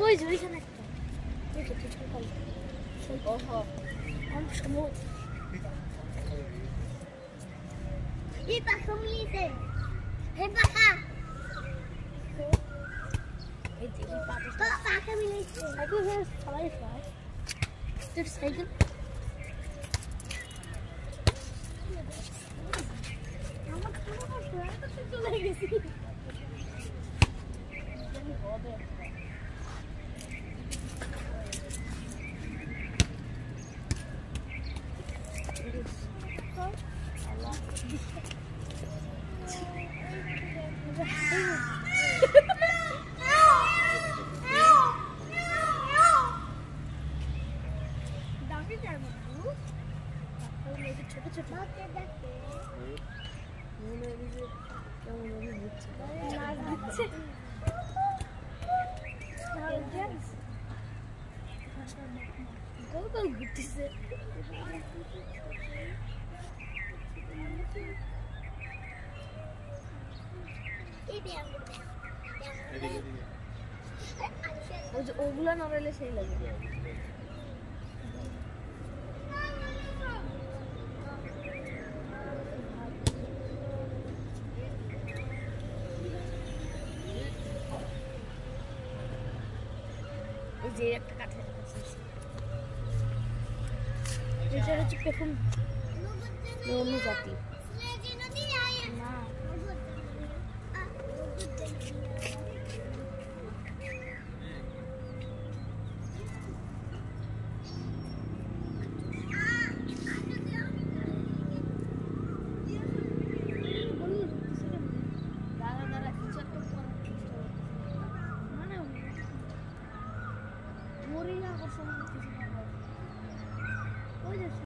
ওই যে ওইখানে একটা। ওই যে পিছন পাল koy. Allah. Go, go, go, go, go, go, go, go, go, go, go, ওগুলা নড়াইলে সেই লাগে। যে একটা কাঠের এটা হচ্ছে পেখম জাতি মরিয়া আকর্ষণ করতেছি ওই যে